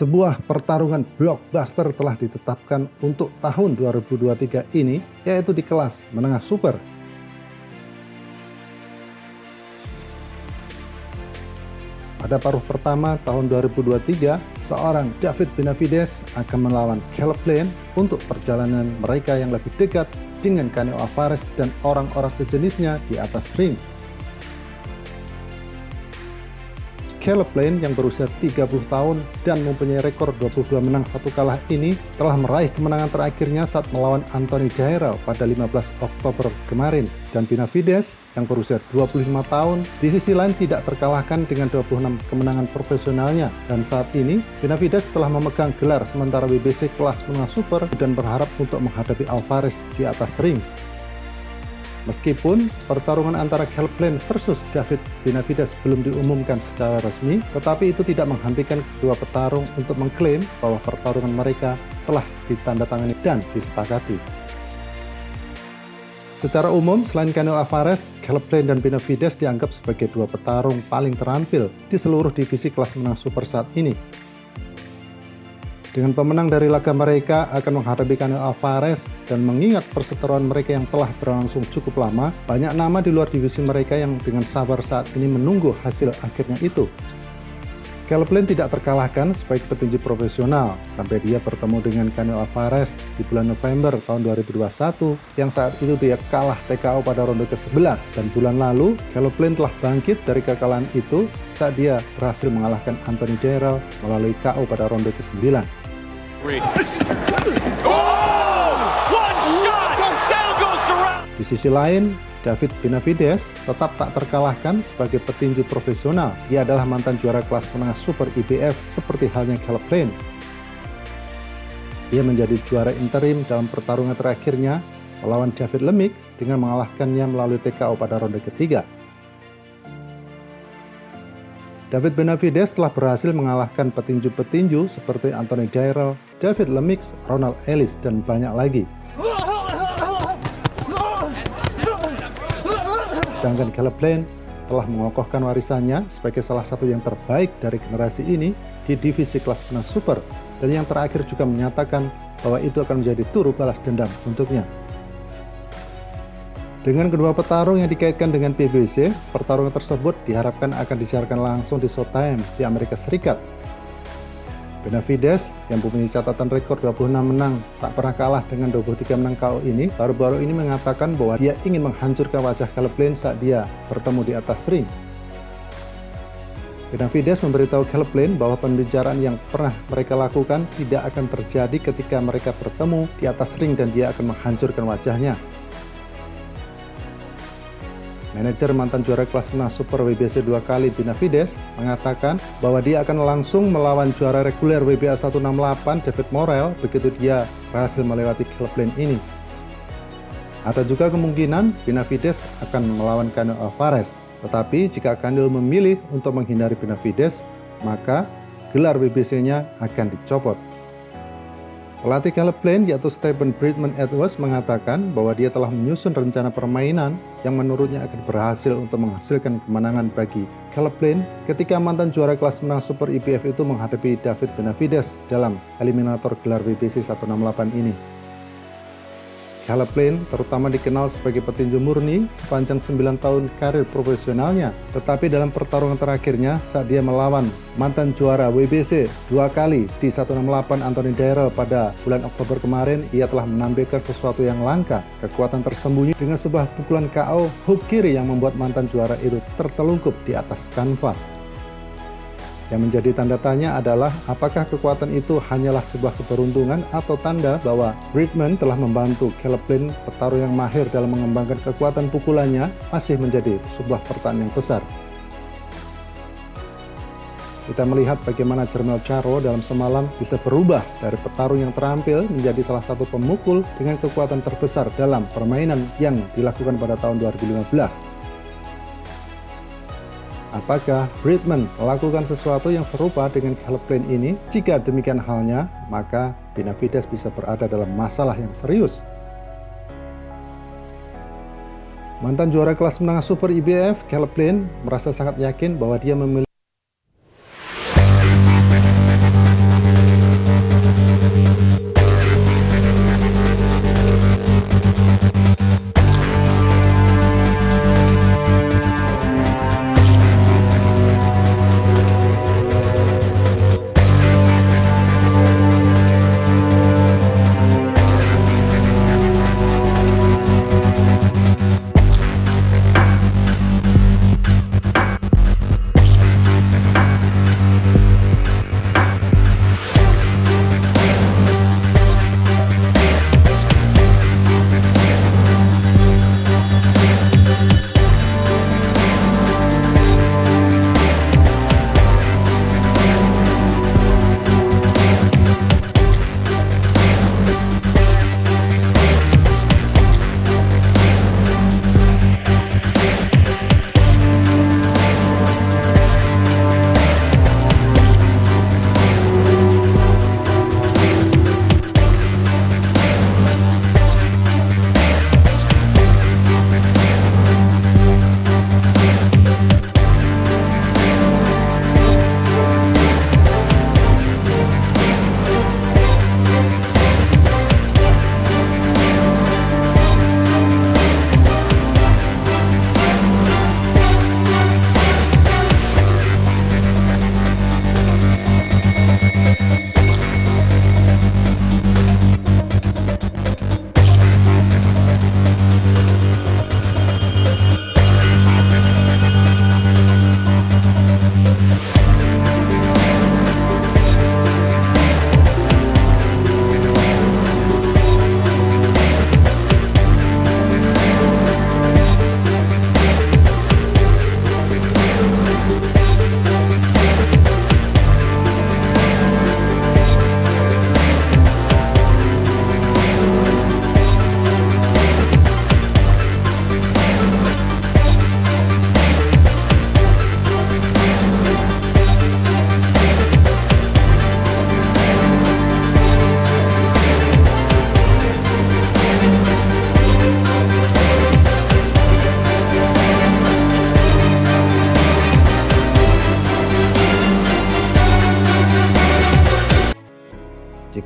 Sebuah pertarungan blockbuster telah ditetapkan untuk tahun 2023 ini, yaitu di kelas menengah super. Pada paruh pertama tahun 2023, seorang David Benavides akan melawan Caleb Lane untuk perjalanan mereka yang lebih dekat dengan Canelo Alvarez dan orang-orang sejenisnya di atas ring. Caleb Lane yang berusia 30 tahun dan mempunyai rekor 22 menang satu kalah ini telah meraih kemenangan terakhirnya saat melawan Anthony Jairo pada 15 Oktober kemarin. Dan Benavides yang berusia 25 tahun di sisi lain tidak terkalahkan dengan 26 kemenangan profesionalnya. Dan saat ini Benavides telah memegang gelar sementara WBC kelas menengah super dan berharap untuk menghadapi Alvarez di atas ring Meskipun pertarungan antara Caleb Lane versus David Benavides belum diumumkan secara resmi, tetapi itu tidak menghentikan kedua petarung untuk mengklaim bahwa pertarungan mereka telah ditandatangani dan disepakati. Secara umum, selain Canelo Alvarez, Caleb Lane dan Benavides dianggap sebagai dua petarung paling terampil di seluruh divisi kelas menang super saat ini, dengan pemenang dari laga mereka akan menghadapi Canelo Alvarez dan mengingat perseteruan mereka yang telah berlangsung cukup lama, banyak nama di luar divisi mereka yang dengan sabar saat ini menunggu hasil akhirnya itu. Lane tidak terkalahkan sebagai petinju profesional sampai dia bertemu dengan Canelo Alvarez di bulan November tahun 2021 yang saat itu dia kalah TKO pada ronde ke-11 dan bulan lalu Lane telah bangkit dari kekalahan itu saat dia berhasil mengalahkan Anthony Jarrell melalui KO pada ronde ke-9. Di sisi lain, David Benavides tetap tak terkalahkan sebagai petinju profesional. Ia adalah mantan juara kelas menengah Super IBF seperti halnya Caleb Lane. Ia menjadi juara interim dalam pertarungan terakhirnya melawan David Lemix dengan mengalahkannya melalui TKO pada ronde ketiga. David Benavides telah berhasil mengalahkan petinju-petinju seperti Anthony Jairo, David Lemix, Ronald Ellis, dan banyak lagi. Sedangkan Caleb Lane telah mengokohkan warisannya sebagai salah satu yang terbaik dari generasi ini di divisi kelas menang super dan yang terakhir juga menyatakan bahwa itu akan menjadi turu balas dendam untuknya. Dengan kedua petarung yang dikaitkan dengan PBC, pertarungan tersebut diharapkan akan disiarkan langsung di Showtime di Amerika Serikat. Benavides yang mempunyai catatan rekor 26 menang tak pernah kalah dengan 23 menang KO ini baru-baru ini mengatakan bahwa dia ingin menghancurkan wajah Caleb Lane saat dia bertemu di atas ring. Benavides memberitahu Caleb Lane bahwa pembicaraan yang pernah mereka lakukan tidak akan terjadi ketika mereka bertemu di atas ring dan dia akan menghancurkan wajahnya. Manajer mantan juara kelas Super WBC dua kali Benavides mengatakan bahwa dia akan langsung melawan juara reguler WBA 168 David Morel begitu dia berhasil melewati Caleb Lane ini. Ada juga kemungkinan Benavides akan melawan Canelo Alvarez. Tetapi jika Canelo memilih untuk menghindari Benavides, maka gelar WBC-nya akan dicopot. Pelatih Caleb yaitu Stephen Bridman Edwards mengatakan bahwa dia telah menyusun rencana permainan yang menurutnya akan berhasil untuk menghasilkan kemenangan bagi Caleb ketika mantan juara kelas menang Super IBF itu menghadapi David Benavides dalam eliminator gelar WBC 168 ini. Lane terutama dikenal sebagai petinju murni sepanjang 9 tahun karir profesionalnya. Tetapi dalam pertarungan terakhirnya saat dia melawan mantan juara WBC dua kali di 168 Anthony Darrell pada bulan Oktober kemarin, ia telah menampilkan sesuatu yang langka. Kekuatan tersembunyi dengan sebuah pukulan KO hook kiri yang membuat mantan juara itu tertelungkup di atas kanvas. Yang menjadi tanda tanya adalah apakah kekuatan itu hanyalah sebuah keberuntungan atau tanda bahwa Bridman telah membantu Caleb Lane, petarung yang mahir dalam mengembangkan kekuatan pukulannya, masih menjadi sebuah pertanyaan yang besar. Kita melihat bagaimana Jermel Charo dalam semalam bisa berubah dari petarung yang terampil menjadi salah satu pemukul dengan kekuatan terbesar dalam permainan yang dilakukan pada tahun 2015. Apakah Bridman melakukan sesuatu yang serupa dengan Caleb Lane ini? Jika demikian halnya, maka Benavides bisa berada dalam masalah yang serius. Mantan juara kelas menengah Super IBF, Caleb Lane, merasa sangat yakin bahwa dia memiliki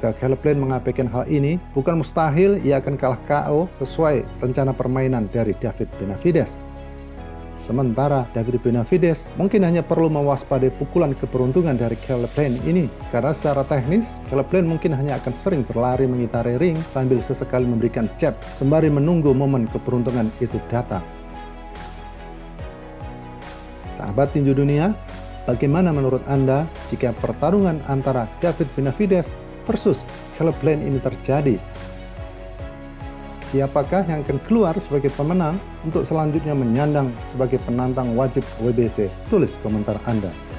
Jika Caleb mengabaikan hal ini, bukan mustahil ia akan kalah KO sesuai rencana permainan dari David Benavides. Sementara David Benavides mungkin hanya perlu mewaspadai pukulan keberuntungan dari Caleb Lane ini, karena secara teknis, Caleb Lane mungkin hanya akan sering berlari mengitari ring sambil sesekali memberikan jab, sembari menunggu momen keberuntungan itu datang. Sahabat tinju dunia, bagaimana menurut Anda jika pertarungan antara David Benavides versus Caleb Lane ini terjadi. Siapakah yang akan keluar sebagai pemenang untuk selanjutnya menyandang sebagai penantang wajib WBC? Tulis komentar Anda.